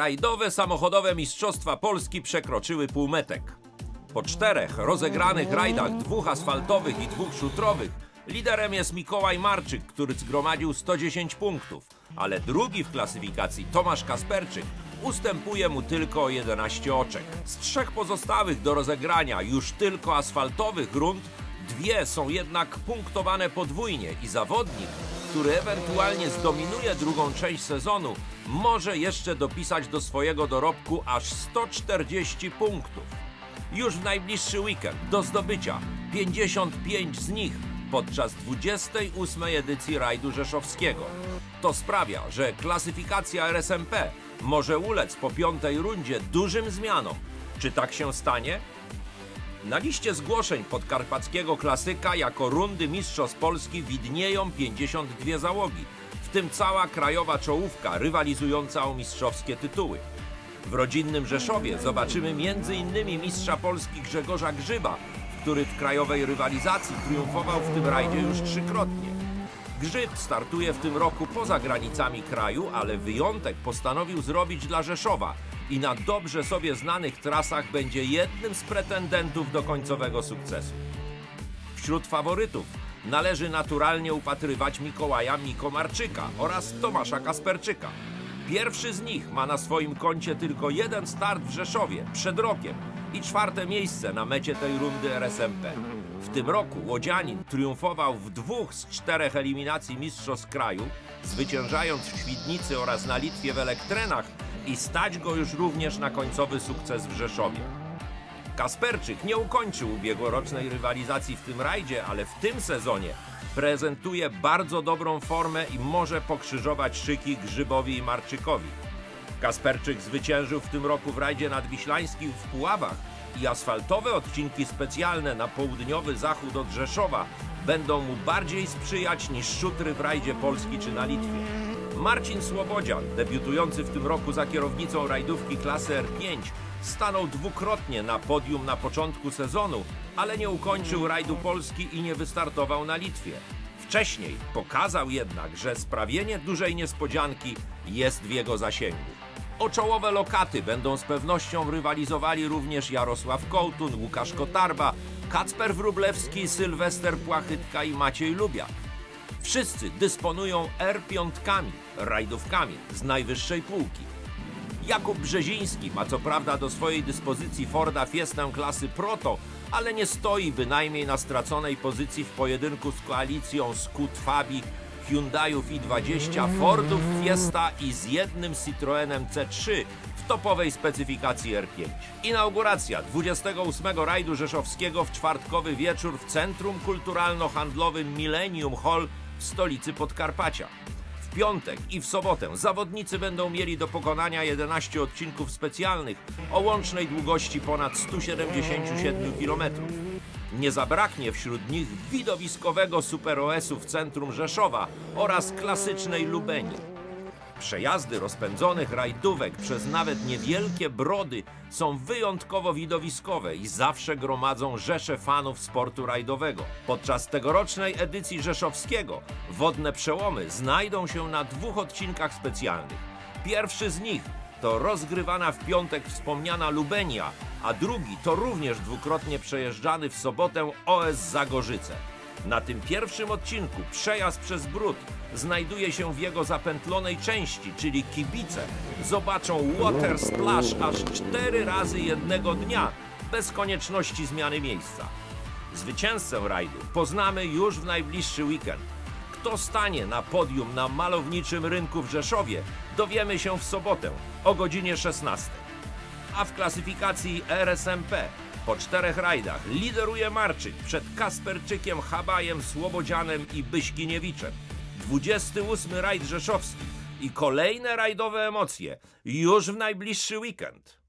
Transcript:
Rajdowe samochodowe mistrzostwa Polski przekroczyły półmetek. Po czterech rozegranych rajdach, dwóch asfaltowych i dwóch szutrowych, liderem jest Mikołaj Marczyk, który zgromadził 110 punktów, ale drugi w klasyfikacji Tomasz Kasperczyk ustępuje mu tylko o 11 oczek. Z trzech pozostałych do rozegrania już tylko asfaltowych rund, dwie są jednak punktowane podwójnie i zawodnik, który ewentualnie zdominuje drugą część sezonu, może jeszcze dopisać do swojego dorobku aż 140 punktów. Już w najbliższy weekend do zdobycia 55 z nich podczas 28 edycji rajdu rzeszowskiego. To sprawia, że klasyfikacja RSMP może ulec po piątej rundzie dużym zmianom. Czy tak się stanie? Na liście zgłoszeń podkarpackiego klasyka jako rundy Mistrzostw Polski widnieją 52 załogi, w tym cała krajowa czołówka rywalizująca o mistrzowskie tytuły. W rodzinnym Rzeszowie zobaczymy m.in. mistrza Polski Grzegorza Grzyba, który w krajowej rywalizacji triumfował w tym rajdzie już trzykrotnie. Grzyb startuje w tym roku poza granicami kraju, ale wyjątek postanowił zrobić dla Rzeszowa i na dobrze sobie znanych trasach będzie jednym z pretendentów do końcowego sukcesu. Wśród faworytów należy naturalnie upatrywać Mikołaja Mikomarczyka oraz Tomasza Kasperczyka. Pierwszy z nich ma na swoim koncie tylko jeden start w Rzeszowie przed rokiem i czwarte miejsce na mecie tej rundy RSMP. W tym roku Łodzianin triumfował w dwóch z czterech eliminacji mistrzostw kraju, zwyciężając w Świdnicy oraz na Litwie w Elektrenach i stać go już również na końcowy sukces w Rzeszowie. Kasperczyk nie ukończył ubiegłorocznej rywalizacji w tym rajdzie, ale w tym sezonie prezentuje bardzo dobrą formę i może pokrzyżować szyki Grzybowi i Marczykowi. Kasperczyk zwyciężył w tym roku w rajdzie nadwiślańskim w Puławach i asfaltowe odcinki specjalne na południowy zachód od Rzeszowa będą mu bardziej sprzyjać niż szutry w rajdzie Polski czy na Litwie. Marcin Słobodzian, debiutujący w tym roku za kierownicą rajdówki klasy R5, stanął dwukrotnie na podium na początku sezonu, ale nie ukończył rajdu Polski i nie wystartował na Litwie. Wcześniej pokazał jednak, że sprawienie dużej niespodzianki jest w jego zasięgu. O czołowe lokaty będą z pewnością rywalizowali również Jarosław Kołtun, Łukasz Kotarba, Kacper Wrublewski, Sylwester Płachytka i Maciej Lubiak. Wszyscy dysponują R5, rajdówkami z najwyższej półki. Jakub Brzeziński ma co prawda do swojej dyspozycji Forda Fiestę klasy Proto, ale nie stoi bynajmniej na straconej pozycji w pojedynku z koalicją Scoot Fabi, Hyundaiów i20, Fordów Fiesta i z jednym Citroenem C3 w topowej specyfikacji R5. Inauguracja 28 rajdu rzeszowskiego w czwartkowy wieczór w Centrum Kulturalno-Handlowym Millennium Hall w stolicy Podkarpacia. W piątek i w sobotę zawodnicy będą mieli do pokonania 11 odcinków specjalnych o łącznej długości ponad 177 km. Nie zabraknie wśród nich widowiskowego Super OS-u w centrum Rzeszowa oraz klasycznej Lubeni. Przejazdy rozpędzonych rajdówek przez nawet niewielkie brody są wyjątkowo widowiskowe i zawsze gromadzą rzesze fanów sportu rajdowego. Podczas tegorocznej edycji rzeszowskiego wodne przełomy znajdą się na dwóch odcinkach specjalnych. Pierwszy z nich to rozgrywana w piątek wspomniana Lubenia, a drugi to również dwukrotnie przejeżdżany w sobotę OS Zagorzyce. Na tym pierwszym odcinku przejazd przez brud znajduje się w jego zapętlonej części, czyli kibice zobaczą water splash aż cztery razy jednego dnia, bez konieczności zmiany miejsca. Zwycięzcę rajdu poznamy już w najbliższy weekend. Kto stanie na podium na malowniczym rynku w Rzeszowie, dowiemy się w sobotę o godzinie 16. A w klasyfikacji RSMP po czterech rajdach lideruje Marczyk przed Kasperczykiem, Habajem, Słobodzianem i Byśkiniewiczem. 28 rajd rzeszowski i kolejne rajdowe emocje już w najbliższy weekend.